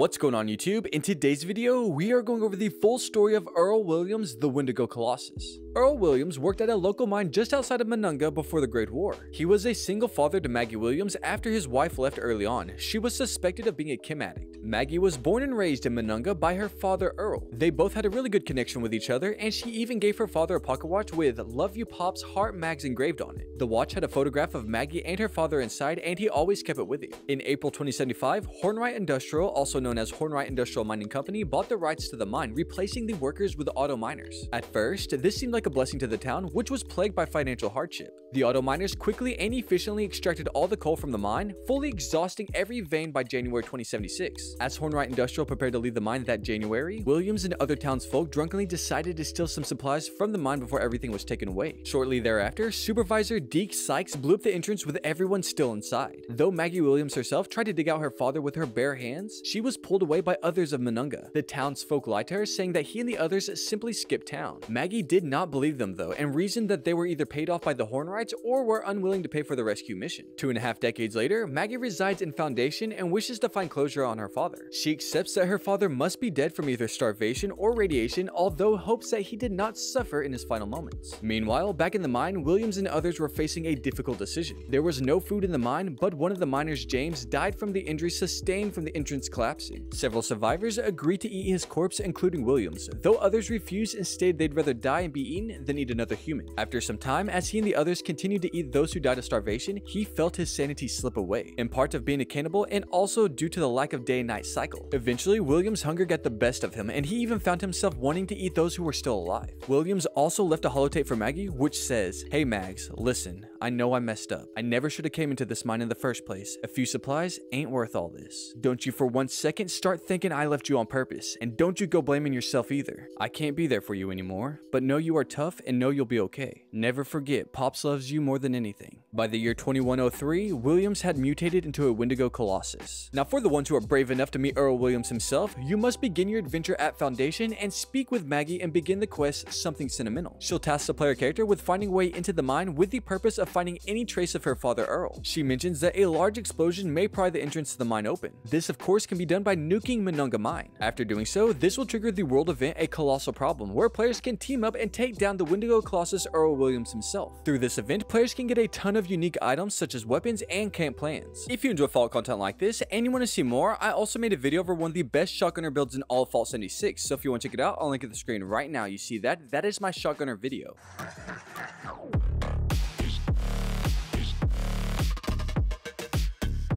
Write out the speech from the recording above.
What's going on YouTube? In today's video, we are going over the full story of Earle Williams, the Wendigo Colossus. Earle Williams worked at a local mine just outside of Monongah before the Great War. He was a single father to Maggie Williams after his wife left early on. She was suspected of being a chem addict. Maggie was born and raised in Monongah by her father Earle. They both had a really good connection with each other and she even gave her father a pocket watch with Love You Pops heart mags engraved on it. The watch had a photograph of Maggie and her father inside and he always kept it with him. In April 2075, Hornwright Industrial, also known as Hornwright Industrial Mining Company, bought the rights to the mine, replacing the workers with auto miners. At first, this seemed like a blessing to the town, which was plagued by financial hardship. The auto miners quickly and efficiently extracted all the coal from the mine, fully exhausting every vein by January 2076. As Hornwright Industrial prepared to leave the mine that January, Williams and other townsfolk drunkenly decided to steal some supplies from the mine before everything was taken away. Shortly thereafter, Supervisor Deke Sykes blew up the entrance with everyone still inside. Though Maggie Williams herself tried to dig out her father with her bare hands, she was pulled away by others of Monongah. The townsfolk lied to her, saying that he and the others simply skipped town. Maggie did not believe them though, and reasoned that they were either paid off by the Hornwrights or were unwilling to pay for the rescue mission. Two and a half decades later, Maggie resides in Foundation and wishes to find closure on her father. She accepts that her father must be dead from either starvation or radiation, although hopes that he did not suffer in his final moments. Meanwhile, back in the mine, Williams and others were facing a difficult decision. There was no food in the mine, but one of the miners, James, died from the injuries sustained from the entrance collapsing. Several survivors agreed to eat his corpse, including Williams, though others refused and stated they'd rather die and be eaten than eat another human. After some time, as he and the others continued to eat those who died of starvation, he felt his sanity slip away, in part of being a cannibal and also due to the lack of day and night cycle. Eventually, Williams' hunger got the best of him, and he even found himself wanting to eat those who were still alive. Williams also left a holotape for Maggie, which says, Hey Mags, listen, I know I messed up. I never should have came into this mine in the first place. A few supplies ain't worth all this. Don't you for one second start thinking I left you on purpose, and don't you go blaming yourself either. I can't be there for you anymore, but know you are tough and know you'll be okay. Never forget, Pops loves you more than anything. By the year 2103, Williams had mutated into a Wendigo Colossus. Now for the ones who are brave enough to meet Earle Williams himself, you must begin your adventure at Foundation and speak with Maggie and begin the quest Something Sentimental. She'll task the player character with finding a way into the mine with the purpose of finding any trace of her father Earle. She mentions that a large explosion may pry the entrance to the mine open. This of course can be done by nuking Monongah Mine. After doing so, this will trigger the world event A Colossal Problem, where players can team up and take down the Wendigo Colossus Earle Williams himself. Through this event, players can get a ton of unique items such as weapons and camp plans. If you enjoy Fallout content like this and you want to see more, I also made a video over one of the best shotgunner builds in all of Fallout 76, so if you want to check it out, I'll link it to the screen right now. You see that? That is my shotgunner video.